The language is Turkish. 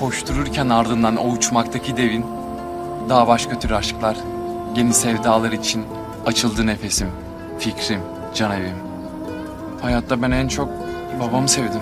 Koştururken ardından o uçmaktaki devin, daha başka tür aşklar, yeni sevdalar için açıldı nefesim, fikrim, can evim. Hayatta ben en çok babamı sevdim.